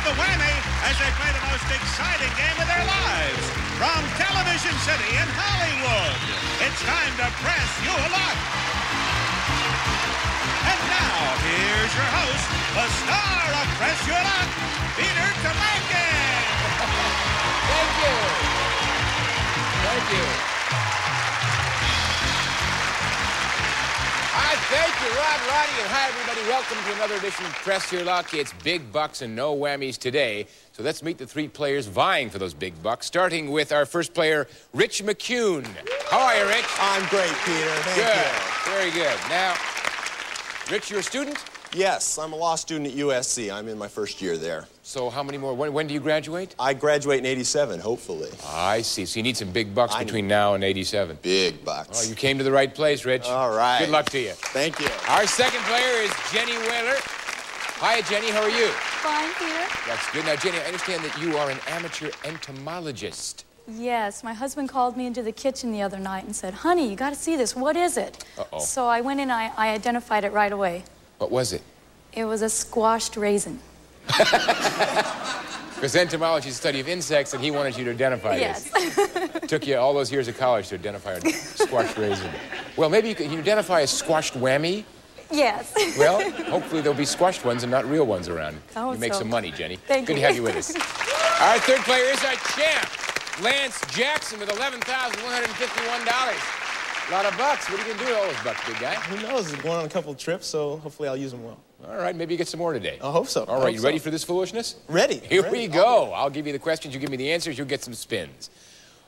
avoid the whammy as they play the most exciting game of their lives. From Television City in Hollywood, it's time to press you a luck. And now, here's your host, the star of Press Your Luck, Peter Tomarken. Thank you. Thank you. Hi, thank you, Rod Roddy, and hi, everybody. Welcome to another edition of Press Your Luck. It's big bucks and no whammies today. So let's meet the three players vying for those big bucks, starting with our first player, Rich McCune. How are you, Rich? I'm great, Peter. Thank Good. you. Very good. Now, Rich, you're a student? Yes, I'm a law student at USC. I'm in my first year there. So how many more? When, when do you graduate? I graduate in 87, hopefully. I see. So you need some big bucks I between now and 87. Big bucks. Oh, you came to the right place, Rich. All right. Good luck to you. Thank you. Our second player is Jennie Whaler. Hi, Jennie. How are you? Fine, Peter. That's good. Now, Jennie, I understand that you are an amateur entomologist. Yes, my husband called me into the kitchen the other night and said, honey, you got to see this. What is it? Uh-oh. So I went in, I, I identified it right away. What was it? It was a squashed raisin. Because entomology is the study of insects, and he wanted you to identify Yes. this. Took you all those years of college to identify a squashed raisin. Well, maybe you can identify a squashed whammy. yes. Well, hopefully there'll be squashed ones and not real ones around. I you make so. some money, Jennie. Thank Good you. to have you with us. Our third player is our champ, Lance Jackson, with $11,151. A lot of bucks. What are you going to do with all those bucks, big guy? Who knows? Going on a couple of trips, so hopefully I'll use them well. All right, maybe you get some more today. I hope so. All right, I right, you ready so. for this foolishness? Ready. Here Ready. we go. I'll give you the questions, you give me the answers, you'll get some spins.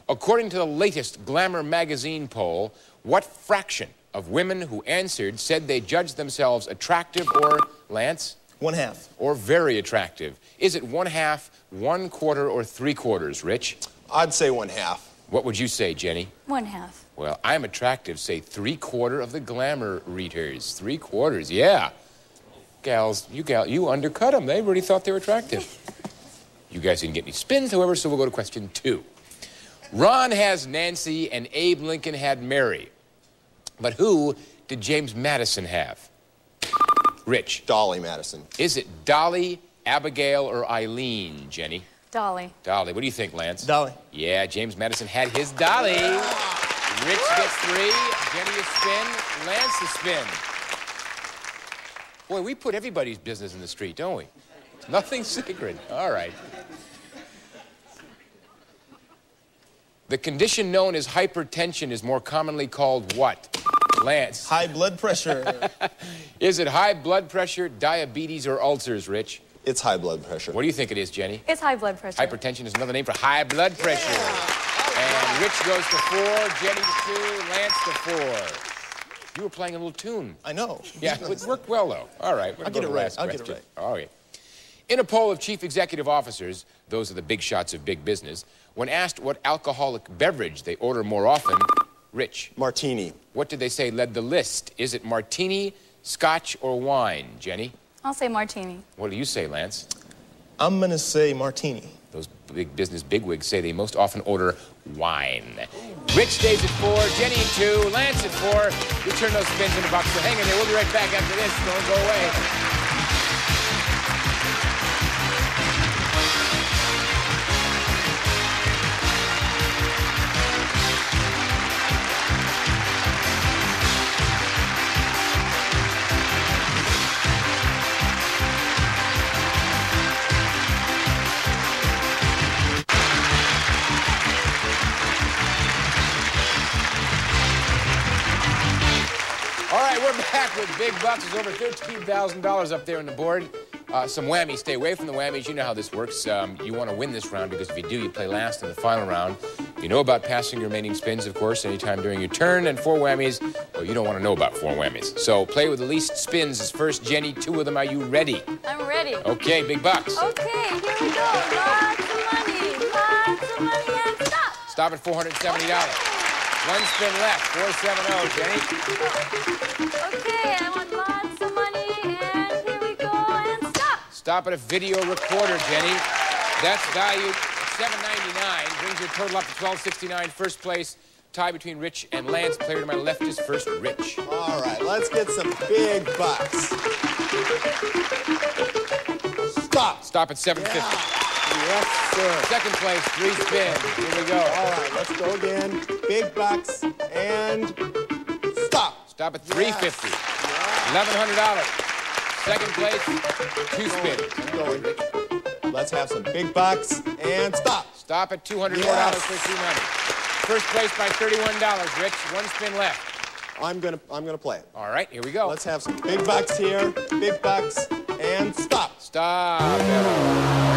According to the latest Glamour magazine poll, what fraction of women who answered said they judged themselves attractive or, Lance, One half. or very attractive? Is it one half, one quarter, or three quarters, Rich? I'd say one half. What would you say, Jennie? One half. Well, I'm attractive, say three quarter of the glamour readers. Three quarters, yeah. Gals, you gal, you undercut them. They really thought they were attractive. You guys didn't get any spins, however, so we'll go to question two. Ron has Nancy and Abe Lincoln had Mary. But who did James Madison have? Rich, Dolly Madison. is it Dolly, Abigail, or Eileen, Jennie? Dolly. Dolly, what do you think, Lance? Dolly. Yeah, James Madison had his Dolly. Rich gets three, Jennie a spin, Lance a spin. Boy, we put everybody's business in the street, don't we? Nothing sacred. All right. The condition known as hypertension is more commonly called what? Lance. High blood pressure. Is it high blood pressure, diabetes, or ulcers, Rich? It's high blood pressure. What do you think it is, Jennie? It's high blood pressure. Hypertension is another name for high blood pressure. And Rich goes to four, Jennie to two, Lance to four. You were playing a little tune. I know. Yeah, it worked well, though. All right, we're I'll gonna get go to it right. I'll get it question. All right. In a poll of chief executive officers, those are the big shots of big business, when asked what alcoholic beverage they order more often, Rich, Martini. what did they say led the list? Is it martini, scotch, or wine, Jennie? I'll say martini. What do you say, Lance? I'm gonna say martini. Big business bigwigs say they most often order wine. Rich stays at four, Jennie at two, Lance at four. We turn those spins in the box. So hang in there. We'll be right back after this. Don't go away. Big bucks. There's over $13,000 up there on the board. Uh, some whammies. Stay away from the whammies. You know how this works. Um, you want to win this round because if you do, you play last in the final round. You know about passing your remaining spins, of course, anytime during your turn. And four whammies, well, you don't want to know about four whammies. So play with the least spins is first. Jennie, two of them. Are you ready? I'm ready. Okay, big bucks. Okay, here we go. Lots of money. Lots of money and stop. Stop at $470. One spin left. 470, Jennie. Okay, I want lots of money and here we go and stop. Stop at a video recorder, Jennie. That's valued at $7.99. Brings your total up to $12.69. First place, tie between Rich and Lance. Player to my left is first Rich. All right, let's get some big bucks. Stop. Stop at 750. Yes, sir. Second place, three spin. Here we go. All right, let's go again. Big bucks and stop. Stop at 350. $1,100. Second place, two spin. Keep going. Let's have some big bucks and stop. Stop at $200 more Yes. for 200 First place by $31, Rich. One spin left. I'm gonna I'm gonna play it. All right, here we go. Let's have some big bucks here. Big bucks and stop. Stop.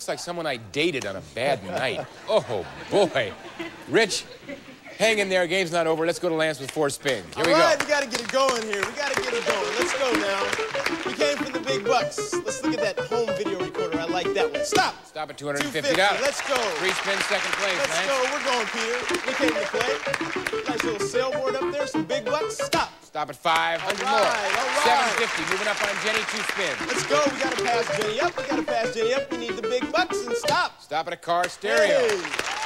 Looks like someone I dated on a bad night. Oh, boy. Rich, hang in there. Game's not over. Let's go to Lance with four spins. Here we All right, go. we gotta get it going here. We gotta get it going. Let's go now. We came for the big bucks. Let's look at that home video recorder. I like that one. Stop. Stop at $250. 250. Let's go. Three spins, second place, Let's Lance. go. We're going, Peter. We came to play. Nice little sailboard up there. Some big bucks. Stop. Stop at 500 All more. right, all right. 750. Moving up on Jennie, two spins. Let's go. We gotta pass Jennie up. We gotta pass Jennie up. We need the big bucks and stop. Stop at a car stereo. Hey.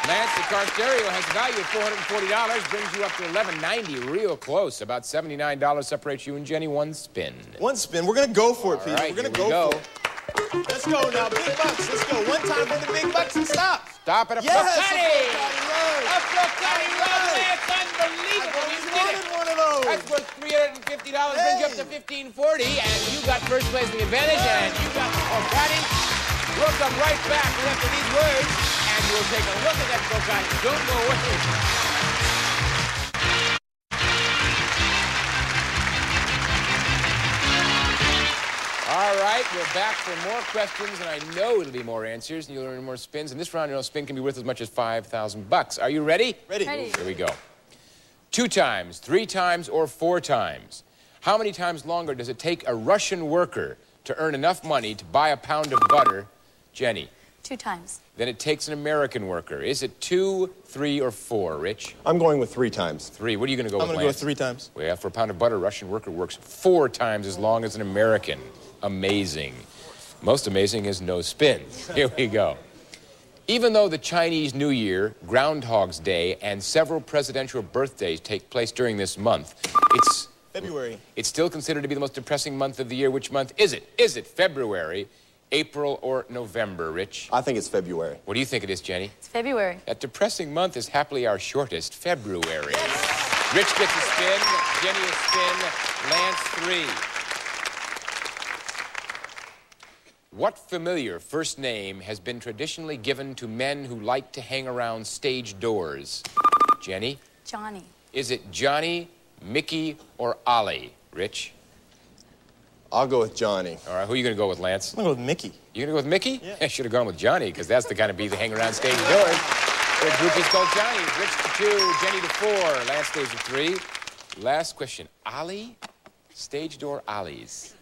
Lance, the car stereo has a value of $440, brings you up to 1190, real close. About $79 separates you and Jennie. One spin. One spin. We're gonna go for it, Peter. right, We're gonna we go, go. for it. Let's go now. Big bucks. Let's go. One time for the big bucks and stop. Stop at a Yes. Fratelli A Fratelli All roll, right. Lance. Unbelievable. I've You always did wanted it. one of those. That's worth $350, brings you up to 1540, and you got first place in the advantage, and you got the Fratelli. We'll come right back right after these words, and we'll take a look at that Fratelli. Don't go away. All right, we're back for more questions, and I know it'll be more answers, and you'll earn more spins. And this round, you know, spin can be worth as much as 5,000 bucks. Are you ready? Ready. Ready. Here we go. Two times, three times, or four times. How many times longer does it take a Russian worker to earn enough money to buy a pound of butter, Jennie, Two times. Then it takes an American worker? Is it two, three, or four, Rich? I'm going with three times. Three. What are you going to go with? I'm gonna go with three times. Well, for a pound of butter, a Russian worker works four times as long as an American. Amazing. Most amazing is no spins. Here we go. Even though the Chinese New Year, Groundhog's Day, and several presidential birthdays take place during this month, it's February. it's still considered to be the most depressing month of the year. Which month is it? Is it February, April, or November, Rich? I think it's February. What do you think it is, Jennie? It's February. That depressing month is happily our shortest, February. Rich gets a spin, Jennie a spin, Lance three. What familiar first name has been traditionally given to men who like to hang around stage doors? Jennie? Johnny. Is it Johnny, Mickey, or Ollie? Rich? I'll go with Johnny. All right, who are you going to go with, Lance? I'm gonna go with Mickey. You're going to go with Mickey? Yeah. I should have gone with Johnny, because that's the kind of beat that hang around stage doors. The group is called Johnny. Rich to two, Jennie to four. Last stage of three. Last question. Ollie? Stage door Ollies.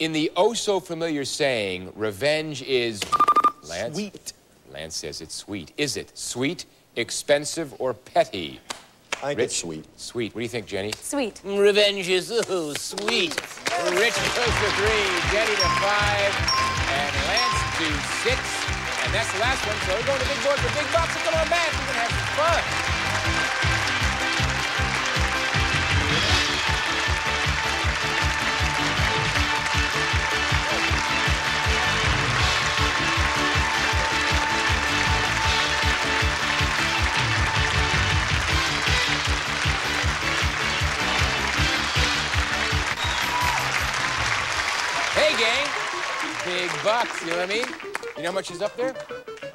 In the oh so familiar saying, revenge is. Lance? Sweet. Lance says it's sweet. Is it sweet, expensive, or petty? I think Rich? it's sweet. Sweet. What do you think, Jennie? Sweet. Mm, revenge is ooh, sweet. Rich goes to three, Jennie to five, and Lance to six. And that's the last one. So we're going to big board for big bucks. And come on back. We're going to have some fun. Bucks. You know what I mean? You know how much is up there?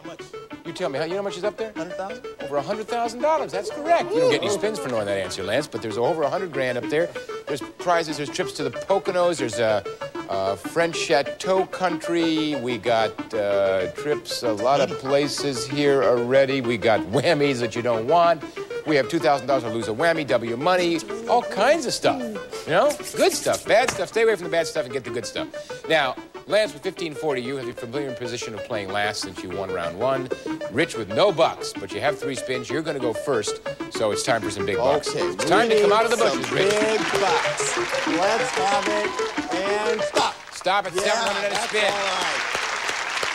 How much? You tell me. How, you know how much is up there? Hundred thousand? Over a hundred thousand dollars. That's correct. You don't get any spins for knowing that answer, Lance. But there's over a hundred grand up there. There's prizes. There's trips to the Poconos. There's a, uh French Chateau country. We got uh, trips a lot of places here already. We got whammies that you don't want. We have two thousand dollars to lose a whammy, W money, all kinds of stuff. You know, good stuff, bad stuff. Stay away from the bad stuff and get the good stuff. Now, Lance, with 1540, you have the familiar position of playing last since you won round one. Rich with no bucks, but you have three spins. You're going to go first, so it's time for some big bucks. Okay, It's time to come out of the bushes, Rich. Big bucks. Let's have it and stop. Stop at Yeah, 700 and a spin. all right.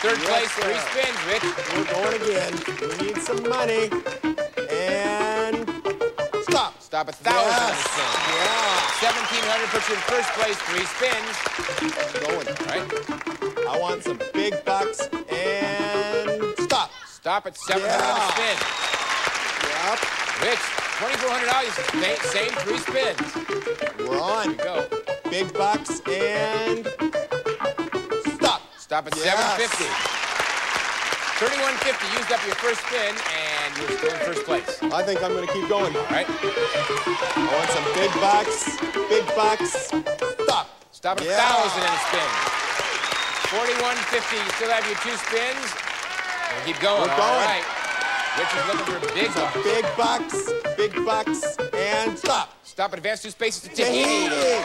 Third Yes, place, sir. three spins, Rich. We're going again. We need some money. Stop. Stop at 1,000 and a spin. Yeah. 1,700 puts you in first place, three spins. Going. right? I want some big bucks and stop. Stop at 700 and a Yeah. spin. Yep. Rich, $2,400. Same, same three spins. We're on. Go. Big bucks and stop. Stop at Yes. 750. 3150 used up your first spin, and you're still in first place. I think I'm going to keep going. All right. I want some big bucks. Big bucks. Stop. Stop at Yeah. 1,000 in a spin. 4150. You still have your two spins. We'll keep going. We're going. right. Rich is looking for big bucks. Big bucks. Big bucks and stop. Stop at advance two spaces to Tahiti. Tahiti.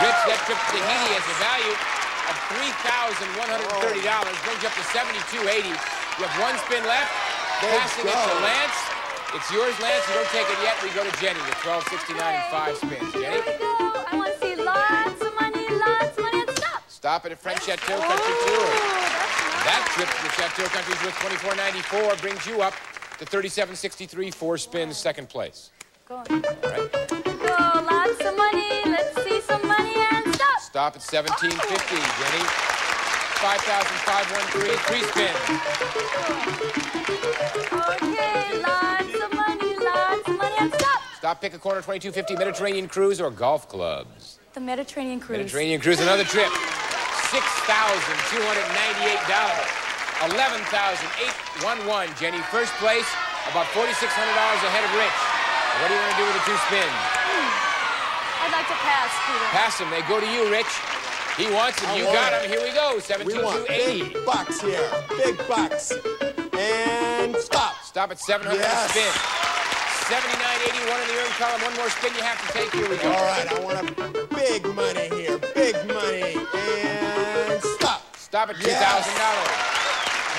Rich, that trip to Tahiti has a value $3,130. Brings you up to 7280 You have one spin left. Let's Passing it to. Lance. It's yours, Lance. You don't take it yet. We go to Jennie with 1269 and five spins. Jennie. I want to see lots of money, lots of money, and stop. stop at a French Chateau Ooh, Country Tour. that's That nice. trip to the Chateau Country is worth 24.94. Brings you up to 37.63. Four spins, second place. Go. All right. Go, lots of money. Stop. At 17.50. Jennie, 5,513. Three spins. Okay, lots of money, lots of money, and stop. Stop, pick a corner, 2250 Mediterranean Cruise or golf clubs. The Mediterranean cruise. Mediterranean Cruise, another trip. $6,298. 11811 Jennie, first place, about $4,600 ahead of Rich. What do you want to do with the two spins? Hmm. I'd like to pass, Peter. Pass them. They go to you, Rich. He wants them. Oh, you oh, got oh. it. them. Here we go. We want big bucks here. Big bucks. And stop. Stop at 700 Yes. a spin. 7981 in the earn column. One more spin you have to take. Here we go. All right, I want a big money here. Big money. And stop. Stop at $2,000. Yes.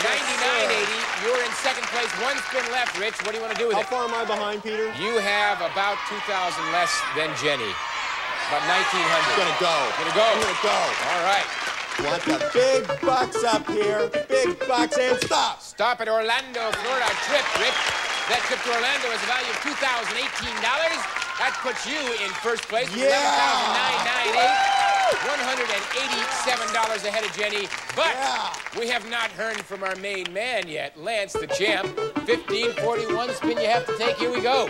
9980. You're in second place. One spin left, Rich. What do you want to do with How it? How far am I behind, Peter? You have about 2,000 less than Jennie. About 1,900. Gonna go. Gonna go. Gonna go. All right. Want the big bucks up here. Big bucks and stop. Stop at Orlando, Florida. Trip, Rich. That trip to Orlando has a value of $2,018. That puts you in first place Yeah. 11,998. $187 ahead of Jennie. But Yeah. we have not heard from our main man yet, Lance, the champ. 1541 spin you have to take. Here we go.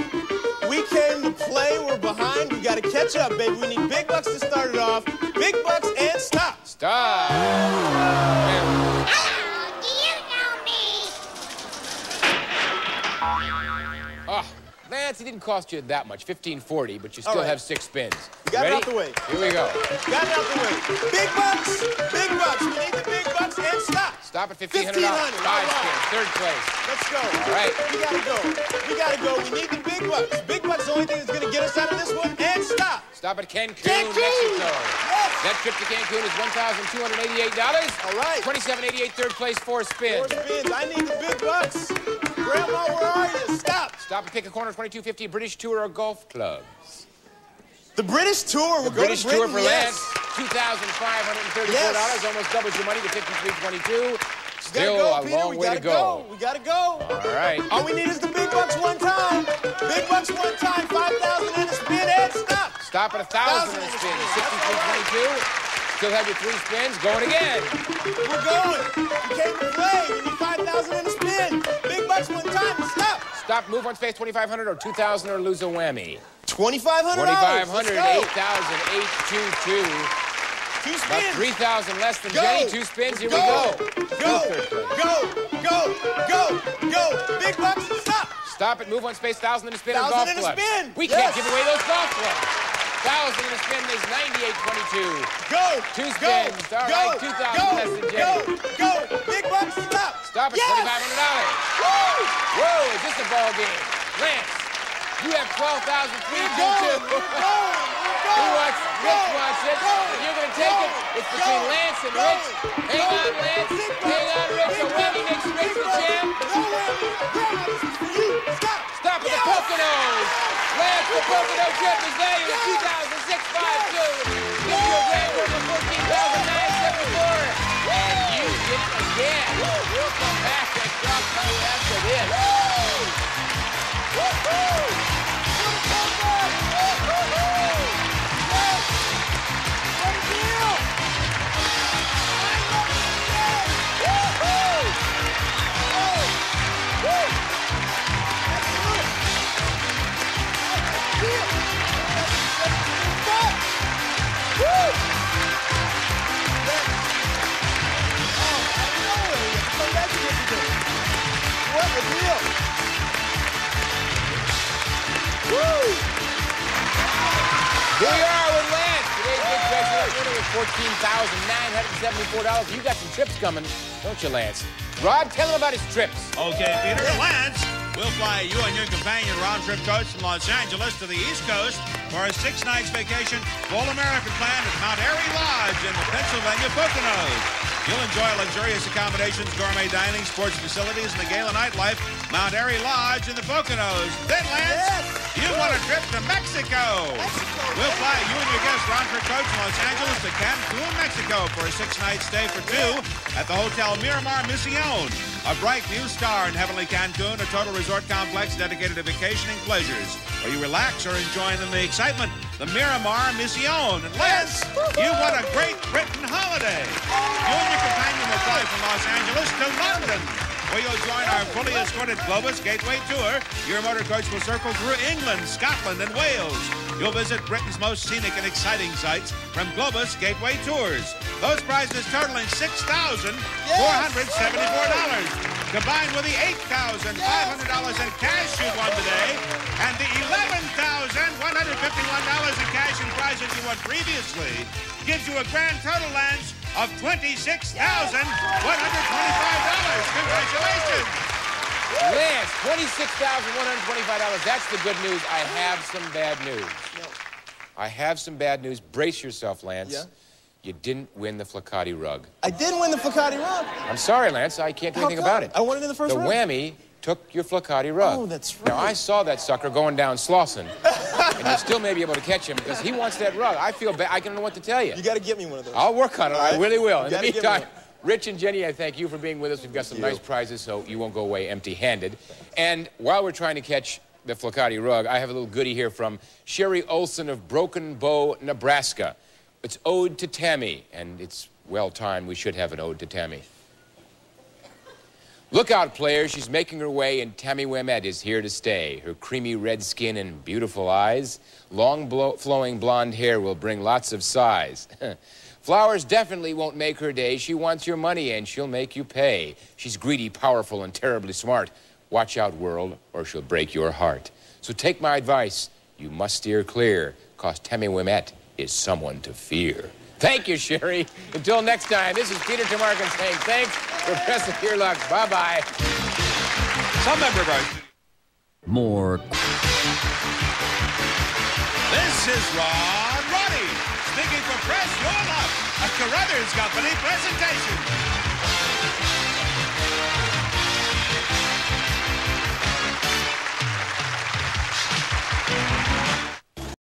We came to play. We're behind. We gotta catch up, baby. We need big bucks to start it off. Big bucks and stop. Stop. Man, Hello, do you know me? Oh, Lance, it didn't cost you that much, 1540, but you still All right. have six spins. We got it out the way. Here we go. Got it out the way. Big bucks. Big bucks. We need the big bucks and stop. At $1,500. 1,500, Five right. spins, third place. Let's go. All right. We gotta go. We gotta go. We need the big bucks. Big bucks is the only thing that's gonna get us out of this one. And stop. Stop at Cancun, Cancun! Mexico. Yes. That trip to Cancun is $1,288. All right. 2788 third place, four spins. Four spins. I need the big bucks. Grandma, where are you? Stop. Stop and pick a corner, 2250 British Tour or Golf Clubs. The British tour. We're The British to Tour for yes. Lance, $2,534. Yes. Almost doubles your money to 5322 We gotta Still go, a Peter. long we way gotta to go. We gotta go. All right. All we need is the big bucks one time. Big bucks one time. 5,000 in a spin and stop. Stop at a thousand and a spin. Sixty-three twenty-two. Still have your three spins. Going again. We're going. You came to play. We need 5,000 in a spin. Big bucks one time stop. Stop. Move one space. Twenty-five hundred or two thousand or lose a whammy. $2,500. Twenty-five Let's hundred. go. Eight thousand. Eight two two. Two About spins. three thousand less than Go. Jennie. Two spins. Here go. we go. Go. Go. Go. Go. Go. Big bucks stop. Stop it. Move one space. Thousand and a spin or Thousand golf in a club. spin. We Yes. can't give away those golf clubs. Thousand a spin is ninety-eight twenty-two. Go. Two Go. spins. All go. right, 2,000 go. Go. Go. Big bucks stop. Stop at Yes. twenty-five hundred dollars. Woo. Whoa! Is this a ball game? Lance, you have twelve thousand three We're hundred going. two. We're going. We're He going. wants, Go. Rich wants it. Go. You're going to take Go. it, it's between Lance and Rich. Hang on, Lance. Hang on, Rich. A whammy makes Rich the champ. No whammy. For you. Stop. Stop at the Poconos. Lance, the Pocono trip is valued at 2006 Gives you a grand of 14974 And you did it again. We'll Here we are with Lance. Today's big treasure winner with $14,974. You got some trips coming, don't you, Lance? Rod, tell him about his trips. Okay, Peter. Lance, we'll fly you and your companion round-trip coach from Los Angeles to the East Coast for a six nights vacation, full American plan at Mount Airy Lodge in the Pennsylvania Poconos. You'll enjoy luxurious accommodations, gourmet dining, sports facilities, and the gala nightlife, Mount Airy Lodge in the Poconos. Then, Lance, Yes. you want a trip to Mexico. We'll fly you and your guest round-trip coach from Los Angeles to Cancun, Mexico for a six-night stay for two at the Hotel Miramar Mission. A bright new star in heavenly Cancun, a total resort complex dedicated to vacationing pleasures, where you relax or enjoy the excitement. The Miramar Mission. And Lance, you want a Great Britain holiday. You and your companion will fly from Los Angeles to London, where you'll join our fully escorted Globus Gateway Tour. Your motor coach will circle through England, Scotland, and Wales. You'll visit Britain's most scenic and exciting sites from Globus Gateway Tours. Those prizes totaling $6,474. Combined with the $8,500 in cash you won today and the $11,151 in cash and prizes you won previously gives you a grand total, Lance, of $26,125. Congratulations! Lance, $26,125. That's the good news. I have some bad news. I have some bad news. Brace yourself, Lance. Yeah? You didn't win the Flokati rug. I didn't win the Flokati rug. I'm sorry, Lance. I can't do How anything come? about it. I won it in the first The round. whammy took your Flokati rug. Oh, that's right. Now. I saw that sucker going down Slauson, and you still may be able to catch him because he wants that rug. I feel bad. I don't know what to tell you. You got to get me one of those. I'll work on it. I really will. In the You gotta give meantime, me Rich and Jennie, I thank you for being with us. We've got some nice prizes, so you won't go away empty-handed. And while we're trying to catch the Flokati rug, I have a little goodie here from Sherry Olson of Broken Bow, Nebraska. It's Ode to Tammy, and it's well timed. We should have an Ode to Tammy. Look out, players. She's making her way, and Tammy Wemette is here to stay. Her creamy red skin and beautiful eyes, long flowing blonde hair will bring lots of sighs. Flowers definitely won't make her day. She wants your money, and she'll make you pay. She's greedy, powerful, and terribly smart. Watch out, world, or she'll break your heart. So take my advice. You must steer clear, cause Tammy Wemette is someone to fear. Thank you, Sherry. Until next time, this is Peter Tomarken saying thanks for best of your luck. Bye-bye. Some member of our More This is Rod Roddy, speaking for Press Your Luck, a Carruthers Company presentation.